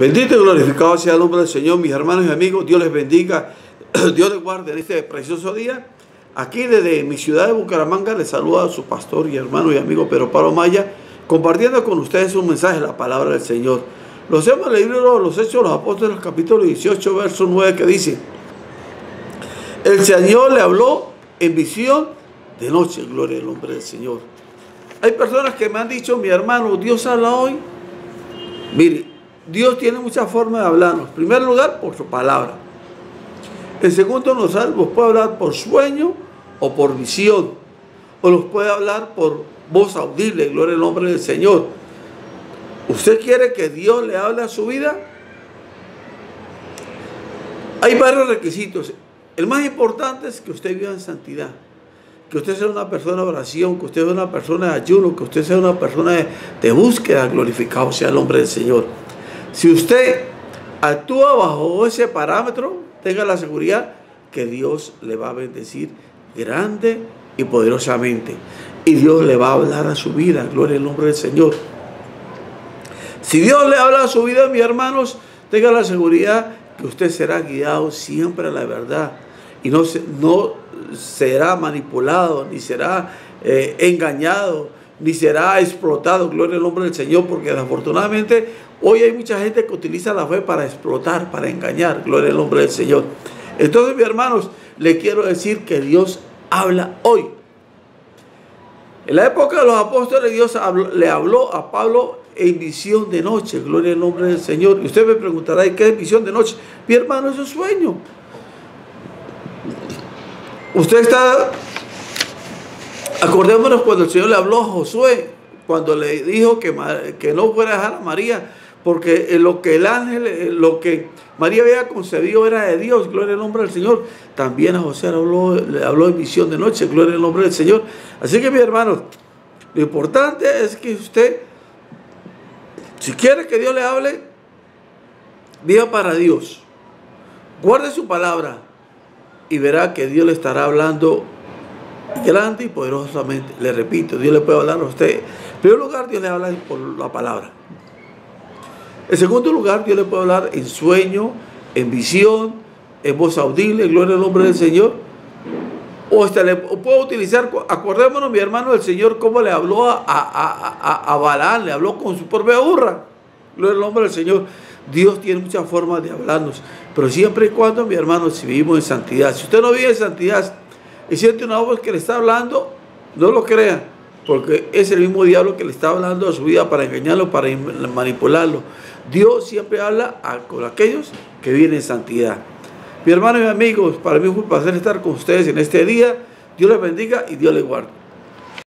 Bendito y glorificado sea el nombre del Señor, mis hermanos y amigos. Dios les bendiga, Dios les guarde en este precioso día. Aquí desde mi ciudad de Bucaramanga les saluda a su pastor y hermano y amigo Pedro Pablo Maya, compartiendo con ustedes un mensaje, la palabra del Señor. Los hemos leído los Hechos de los Apóstoles, capítulo 18, verso 9, que dice, el Señor le habló en visión de noche, gloria al nombre del Señor. Hay personas que me han dicho, mi hermano, Dios habla hoy. Mire, Dios tiene muchas formas de hablarnos. En primer lugar, por su palabra. En segundo, nos, puede hablar por sueño o por visión. O nos puede hablar por voz audible, gloria al nombre del Señor. ¿Usted quiere que Dios le hable a su vida? Hay varios requisitos. El más importante es que usted viva en santidad. Que usted sea una persona de oración, que usted sea una persona de ayuno, que usted sea una persona de, de búsqueda, glorificado sea el nombre del Señor. Si usted actúa bajo ese parámetro, tenga la seguridad que Dios le va a bendecir grande y poderosamente. Y Dios le va a hablar a su vida. Gloria al nombre del Señor. Si Dios le habla a su vida, mis hermanos, tenga la seguridad que usted será guiado siempre a la verdad. Y no, no será manipulado, ni será eh, engañado, ni será explotado. Gloria al nombre del Señor, porque desafortunadamente Hoy hay mucha gente que utiliza la fe para explotar, para engañar. Gloria al nombre del Señor. Entonces, mis hermanos, le quiero decir que Dios habla hoy. En la época de los apóstoles, Dios le habló a Pablo en visión de noche. Gloria al nombre del Señor. Y usted me preguntará, ¿qué es visión de noche? Mi hermano, es un sueño. Usted está... Acordémonos cuando el Señor le habló a Josué, cuando le dijo que, que no fuera a dejar a María porque lo que el ángel, eh, lo que María había concebido era de Dios, gloria al nombre del Señor. También a José le habló, le habló en visión de noche, gloria al nombre del Señor. Así que, mi hermano, lo importante es que usted, si quiere que Dios le hable, viva para Dios. Guarde su palabra y verá que Dios le estará hablando grande y poderosamente. Le repito, Dios le puede hablar a usted. En primer lugar, Dios le habla por la palabra. En segundo lugar, Dios le puede hablar en sueño, en visión, en voz audible, gloria al nombre del Señor. O hasta le puedo utilizar, acordémonos, mi hermano, del Señor, cómo le habló a, a, a, Balán, le habló con su propia burra. Gloria al nombre del Señor. Dios tiene muchas formas de hablarnos, pero siempre y cuando, mi hermano, si vivimos en santidad. Si usted no vive en santidad y siente una voz que le está hablando, no lo crea, porque es el mismo diablo que le está hablando a su vida para engañarlo, para manipularlo. Dios siempre habla con aquellos que viven en santidad. Mi hermano y amigos, para mí fue un placer estar con ustedes en este día. Dios les bendiga y Dios les guarde.